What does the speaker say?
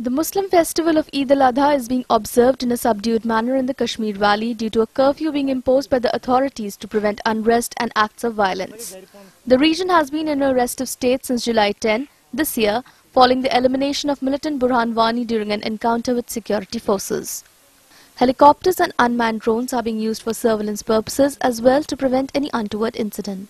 The Muslim festival of Eid al-Adha is being observed in a subdued manner in the Kashmir Valley due to a curfew being imposed by the authorities to prevent unrest and acts of violence. The region has been in a restive state since July 10 this year following the elimination of militant Burhan Wani during an encounter with security forces. Helicopters and unmanned drones are being used for surveillance purposes as well to prevent any untoward incident.